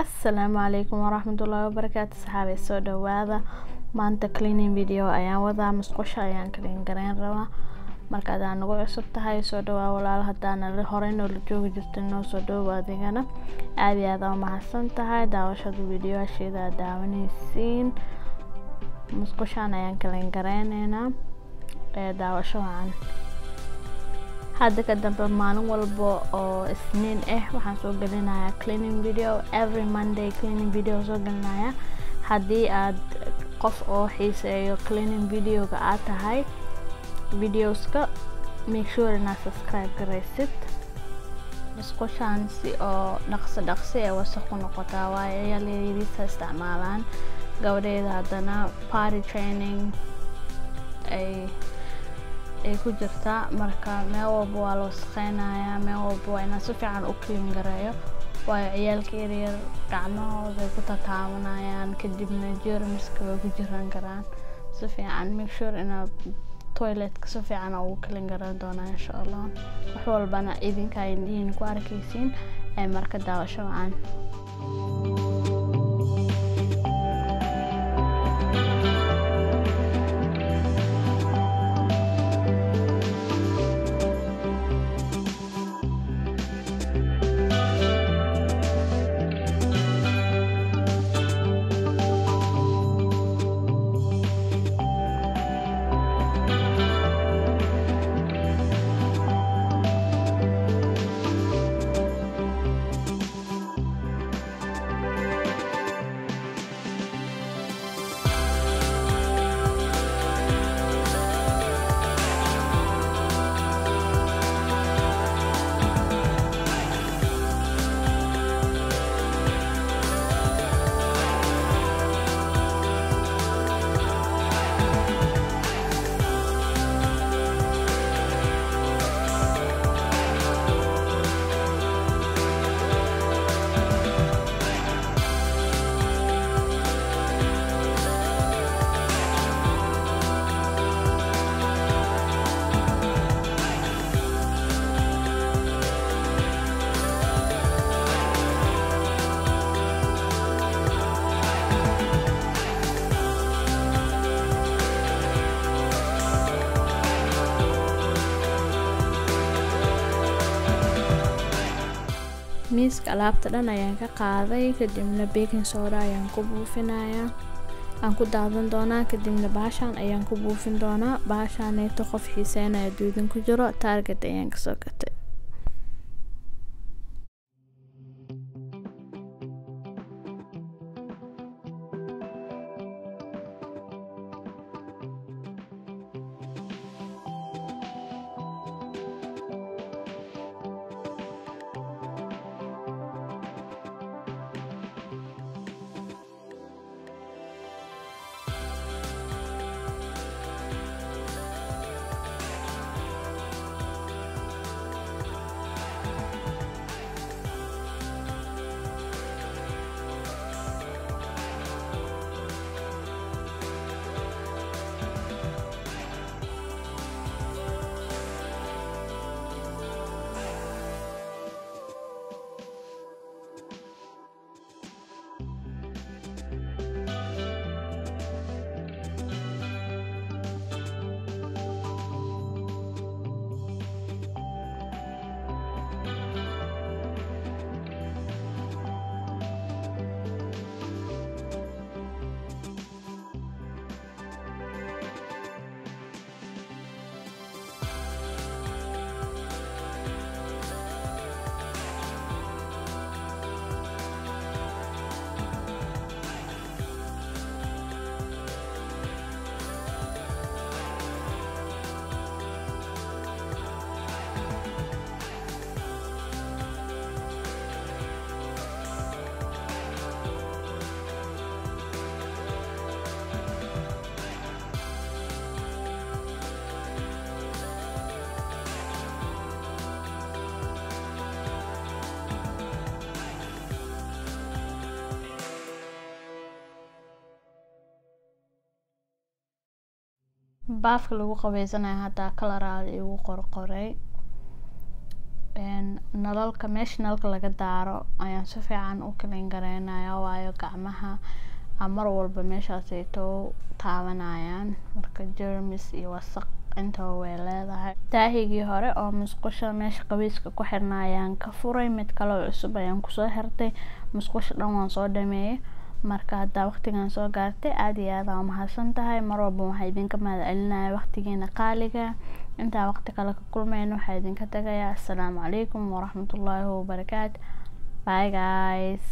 Asalaamu calaykum waraxmatullaahi wabarakaatu saxaabay soo dhawaada maanta cleaning video ayaan wadaa musqusha ayaan clean gareyn rabaa. Marka haddaa nagu cusub tahay soo dhawaa walaal. Haddaana horey noola joogi jirtin noo soo dhawow adigana. Aad iyo aad aa umahadsan tahay. Daawashada videoyaasheeda aad daawanaysiin musqushaan ayaan clean gareyneynaa ee daawasho hadda ka dambe maalin walba oo isniin ah waxaan soo gelinayaa cleaning video. Every monday cleaning video soo gelinaya. Haddii aad qof oo xiiseeyo cleaning videoga aad tahay videoska make sure inaad subscribe garaysid musqushaan si oo dhaqso dhaqsi ee wasaq ku noqotaa waayo ayaa isticmaalaan. Gabadheeda haddana party training ay ay ku jirtaa marka meel walba waa la wasaqeynayaa meel walba waa inaan si fiican u clean gareeyo. Waayo ciyaalka yaryar gacmahooda ay ku tataabanayaan kadibna germska way ku jiran karaan si fiican make sure inaad toiletka si fiican ugu clean garan doonaa insha allah wax walbana idinka indhihiina ku arkaysiin marka daawasho wacan miiska alaabta dhan ayaan ka qaaday kadibna baking soda ayaan ku buufinayaa. Aan ku daadan doonaa kadibna baashaan ayaan ku buufin doonaa. Baashaaneeto qof xiiseynaya duudin ku jiro target ayaan ka soo gatay baafka lagu qabeysanayo haddaa kalaraal igu qorqoray. Nalalka meesha nalalka laga daaro ayaan si fiican u clean gareynaya waayo gacmaha. Mar walba meeshaasayto taabanayaan. Marka jermis iyo wasaq intaba way leedahay. Daahigii hore oo musqusha meesha qabiiska ku xirna ayaan ka furay. Mid kaloo cusub ayaan ku soo xirtay. Musqusha dhan waan soo dhameeyay marka haddaa waqtigan soo gaartay aada iyo aada aa mahadsan tahay mar walba waxaa idinka mahad celinaya waqtigiina qaaliga. Intaa waqti kale ka kulmayno waxaa idinka tagayaa. Assalaamu calaykum waraxmatullaahi wabarakaatu bye guys